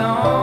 song